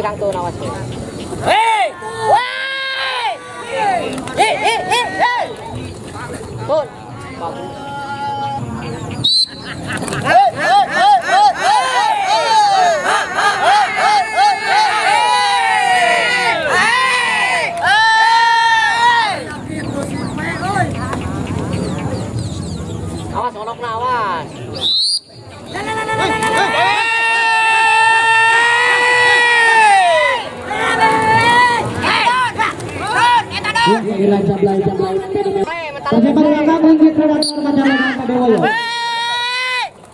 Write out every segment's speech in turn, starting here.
pegang tuh nawas. Hei! Hei! Hei! Hei! Hei! Tuh. Bagus. belanja lain ya?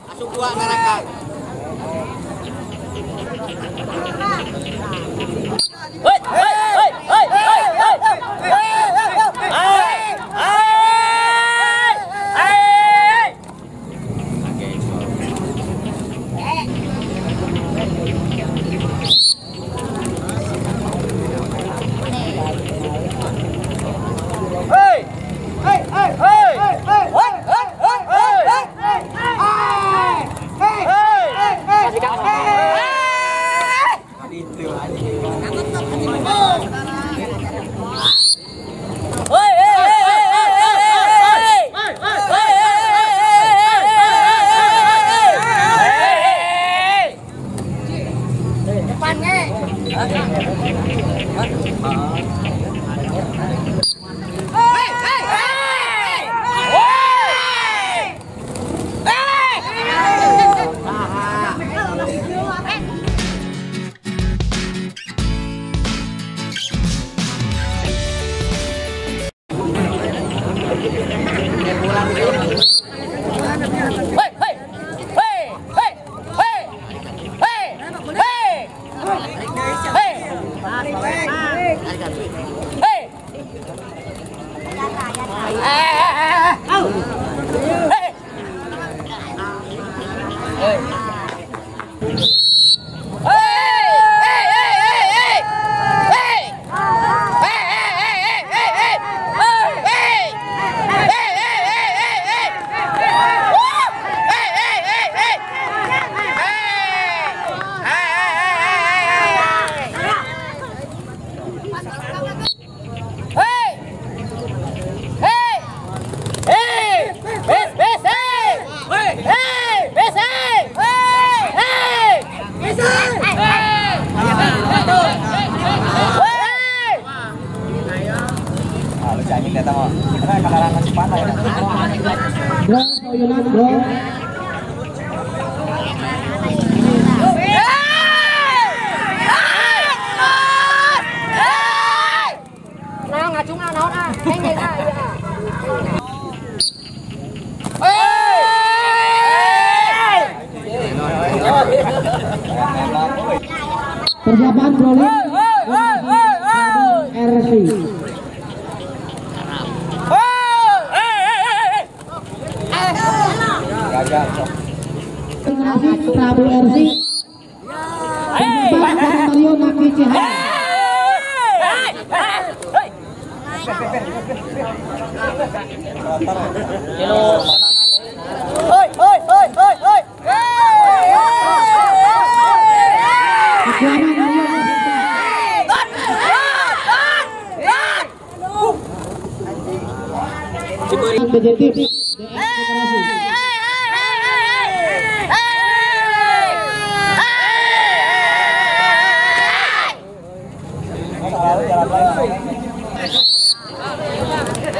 Masuk. ơi eta mah. Karena kendaraan masih Persiapan RC Prabu RC Mario Naki Cihan Hello Oi oi oi oi oi Kompetitif. Hey, hey, hey.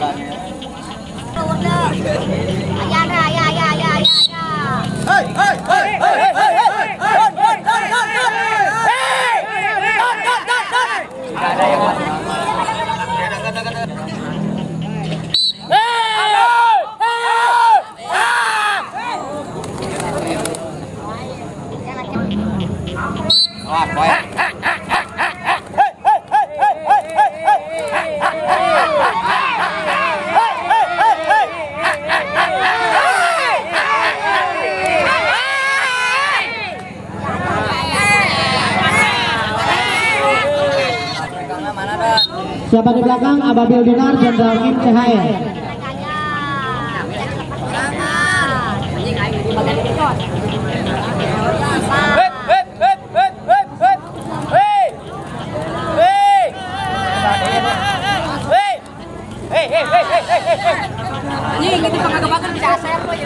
hey, hey, Siapa di belakang? Ababil Dinar, Jenderal Kim Cahaya. Ini bisa aser, kok.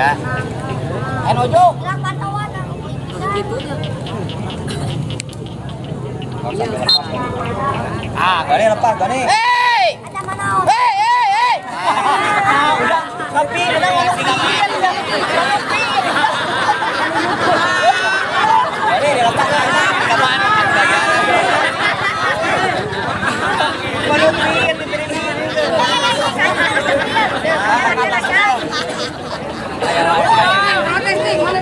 ya enojo ah gani lepas gani hei hei hei hei udah tapi udah ngomong udah ¡Cabrón! ¡Cabrón!